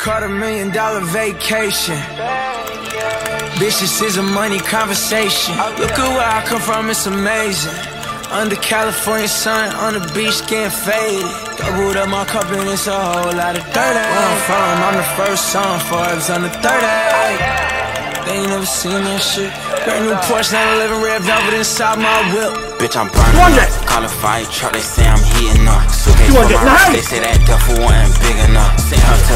Caught a million dollar vacation. Bitch, this is a money conversation. Look at where I come from, it's amazing. Under California sun, on the beach getting faded. Doubled up my cup and it's a whole lot of dirt. Where I'm from, I'm the first song Forbes on the 30. They ain't never seen that shit. Brand new Porsche 911 red velvet inside my whip. Bitch, I'm burning 200. up. Call a fire truck, they say I'm heating up. Suitcase for my wrist, they say that duffel wasn't big enough. Sent her to the doctor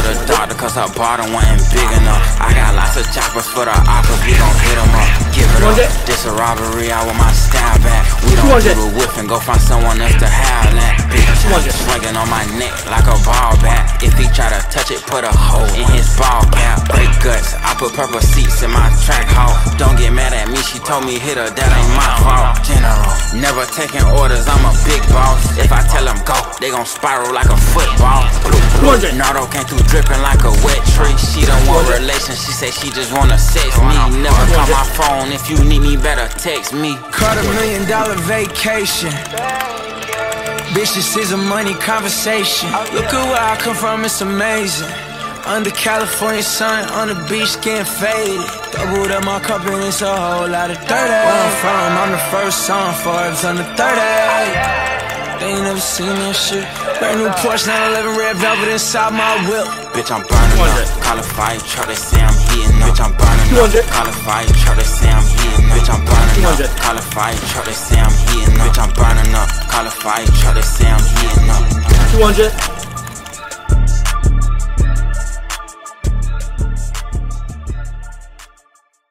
cause her bottom wasn't big enough. I got lots of choppers for the oppas, we gon' hit 'em up. Give it 200. up. This a robbery, I want my style back. We don't 200. do the whiff and go find someone else to have that. Bitch, 200. swinging on my neck like a ball bat. If he try to touch it, put a hole in his ball cap. Break guts, I put purple seats in my Trackhawk. Don't get mad at me, she told me hit her, that ain't my fault. General, never taking orders, I'm a big boss. If I tell them go, they gon' spiral like a football. 200. Nardo came through dripping like a wet tree. She don't want relation, she say she just wanna sex me. Never call my phone, if you need me, better text me. Caught a million dollar vacation. Bitch, this is a money conversation. Look at where I come from, it's amazing. Under California sun, on the beach getting faded. Doubled up my cup and it's a whole lot of dirt. Where I'm from, I'm the first song Forbes on the 30. They ain't never seen that shit. Brand new Porsche 911 red velvet inside my whip. Bitch, I'm burning up. Call a fire truck, they say I'm heating up. Bitch, I'm burning 200. up. Call a fire truck, they say I'm heating up. Bitch, I'm burning 200. up. Call a fire truck, they say I'm heating up. Bitch, I'm burning up. Call a fire truck, they say I'm heating up. 200.